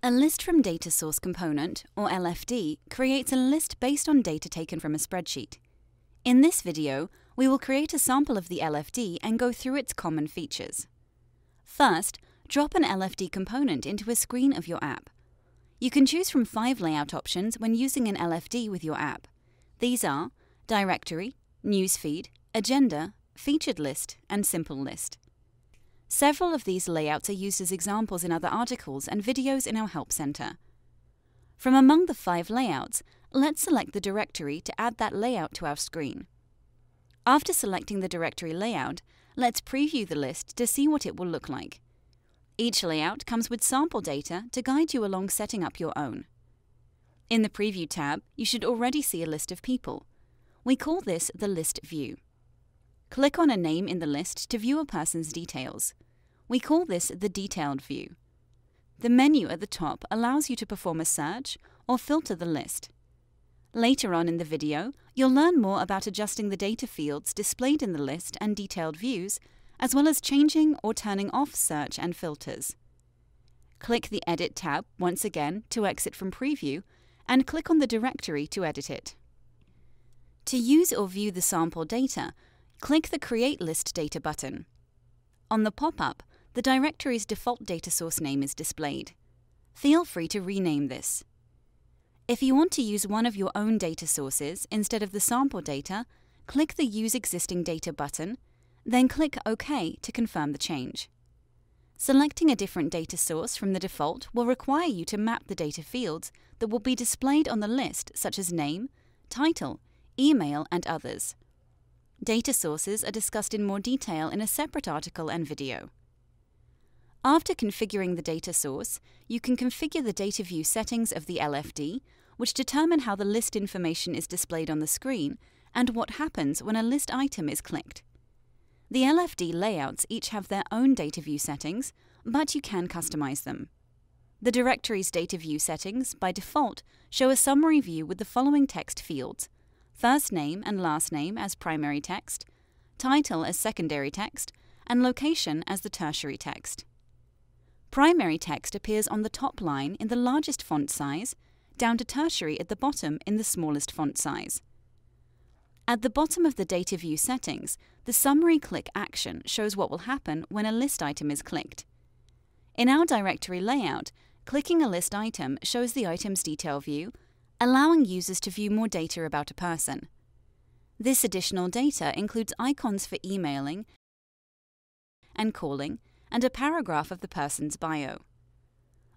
A list from data source component, or LFD, creates a list based on data taken from a spreadsheet. In this video, we will create a sample of the LFD and go through its common features. First, drop an LFD component into a screen of your app. You can choose from five layout options when using an LFD with your app. These are Directory, Newsfeed, Agenda, Featured List, and Simple List. Several of these layouts are used as examples in other articles and videos in our Help Center. From among the five layouts, let's select the directory to add that layout to our screen. After selecting the directory layout, let's preview the list to see what it will look like. Each layout comes with sample data to guide you along setting up your own. In the Preview tab, you should already see a list of people. We call this the List View. Click on a name in the list to view a person's details. We call this the Detailed View. The menu at the top allows you to perform a search or filter the list. Later on in the video, you'll learn more about adjusting the data fields displayed in the list and detailed views, as well as changing or turning off search and filters. Click the Edit tab once again to exit from Preview, and click on the directory to edit it. To use or view the sample data, Click the Create List Data button. On the pop-up, the directory's default data source name is displayed. Feel free to rename this. If you want to use one of your own data sources instead of the sample data, click the Use Existing Data button, then click OK to confirm the change. Selecting a different data source from the default will require you to map the data fields that will be displayed on the list such as name, title, email, and others. Data sources are discussed in more detail in a separate article and video. After configuring the data source, you can configure the data view settings of the LFD, which determine how the list information is displayed on the screen and what happens when a list item is clicked. The LFD layouts each have their own data view settings, but you can customize them. The directory's data view settings, by default, show a summary view with the following text fields first name and last name as primary text, title as secondary text, and location as the tertiary text. Primary text appears on the top line in the largest font size, down to tertiary at the bottom in the smallest font size. At the bottom of the data view settings, the summary click action shows what will happen when a list item is clicked. In our directory layout, clicking a list item shows the item's detail view allowing users to view more data about a person. This additional data includes icons for emailing and calling, and a paragraph of the person's bio.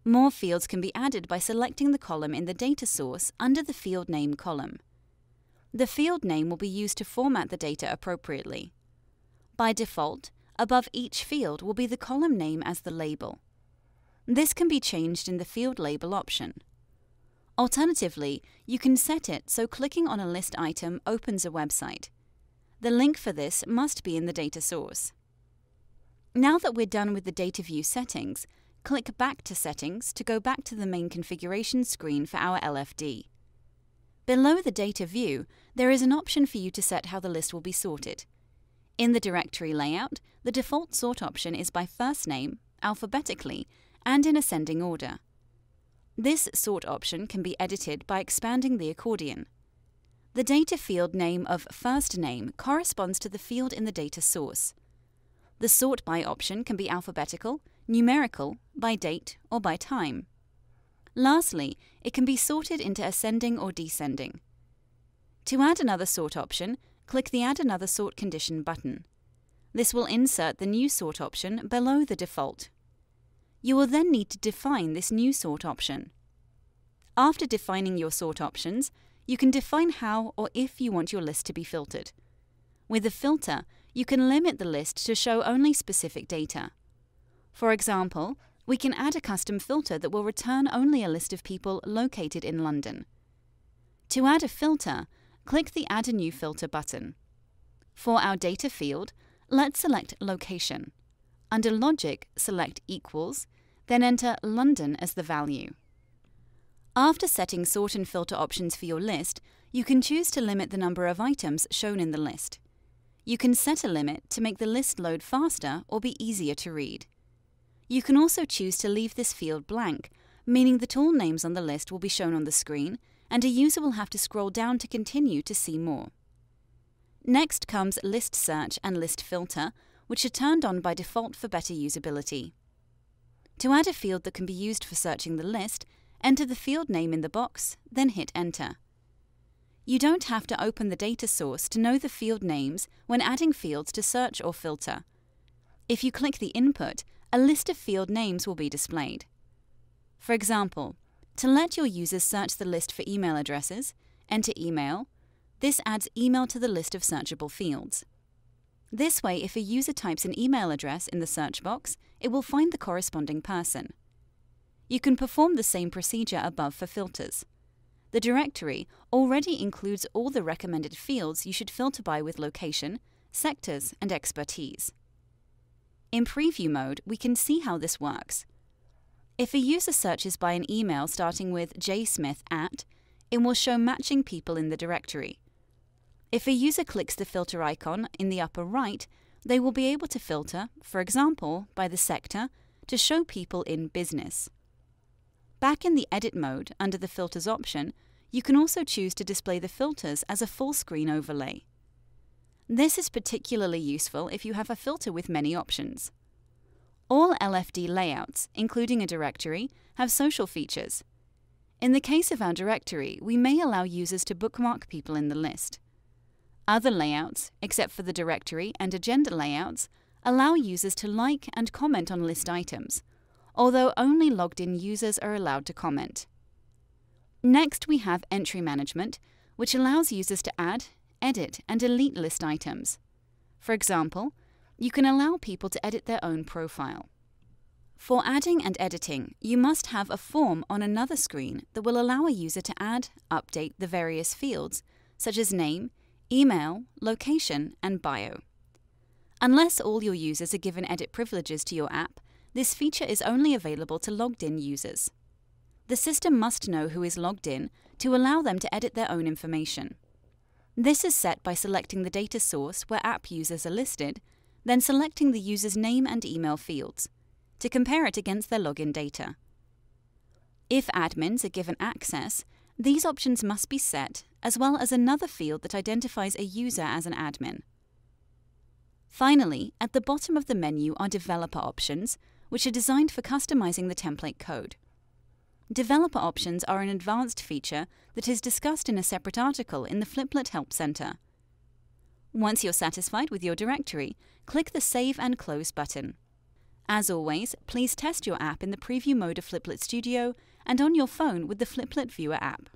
More fields can be added by selecting the column in the data source under the field name column. The field name will be used to format the data appropriately. By default, above each field will be the column name as the label. This can be changed in the Field Label option. Alternatively, you can set it so clicking on a list item opens a website. The link for this must be in the data source. Now that we're done with the data view settings, click Back to Settings to go back to the main configuration screen for our LFD. Below the data view, there is an option for you to set how the list will be sorted. In the directory layout, the default sort option is by first name, alphabetically, and in ascending order. This sort option can be edited by expanding the accordion. The data field name of first name corresponds to the field in the data source. The sort by option can be alphabetical, numerical, by date, or by time. Lastly, it can be sorted into ascending or descending. To add another sort option, click the Add Another Sort Condition button. This will insert the new sort option below the default. You will then need to define this new sort option. After defining your sort options, you can define how or if you want your list to be filtered. With a filter, you can limit the list to show only specific data. For example, we can add a custom filter that will return only a list of people located in London. To add a filter, click the Add a New Filter button. For our data field, let's select Location. Under Logic, select Equals, then enter London as the value. After setting sort and filter options for your list, you can choose to limit the number of items shown in the list. You can set a limit to make the list load faster or be easier to read. You can also choose to leave this field blank, meaning that all names on the list will be shown on the screen and a user will have to scroll down to continue to see more. Next comes List Search and List Filter, which are turned on by default for better usability. To add a field that can be used for searching the list, enter the field name in the box, then hit Enter. You don't have to open the data source to know the field names when adding fields to search or filter. If you click the input, a list of field names will be displayed. For example, to let your users search the list for email addresses, enter email. This adds email to the list of searchable fields. This way, if a user types an email address in the search box, it will find the corresponding person. You can perform the same procedure above for filters. The directory already includes all the recommended fields you should filter by with location, sectors, and expertise. In preview mode, we can see how this works. If a user searches by an email starting with jsmith at, it will show matching people in the directory. If a user clicks the filter icon in the upper right, they will be able to filter, for example, by the sector, to show people in business. Back in the Edit mode, under the Filters option, you can also choose to display the filters as a full screen overlay. This is particularly useful if you have a filter with many options. All LFD layouts, including a directory, have social features. In the case of our directory, we may allow users to bookmark people in the list. Other layouts, except for the directory and agenda layouts, allow users to like and comment on list items, although only logged in users are allowed to comment. Next, we have Entry Management, which allows users to add, edit, and delete list items. For example, you can allow people to edit their own profile. For adding and editing, you must have a form on another screen that will allow a user to add, update the various fields, such as name, email, location, and bio. Unless all your users are given edit privileges to your app, this feature is only available to logged in users. The system must know who is logged in to allow them to edit their own information. This is set by selecting the data source where app users are listed then selecting the user's name and email fields to compare it against their login data. If admins are given access, these options must be set, as well as another field that identifies a user as an admin. Finally, at the bottom of the menu are developer options, which are designed for customizing the template code. Developer options are an advanced feature that is discussed in a separate article in the Fliplet Help Center. Once you're satisfied with your directory, click the Save and Close button. As always, please test your app in the preview mode of Fliplet Studio and on your phone with the Fliplet Viewer app.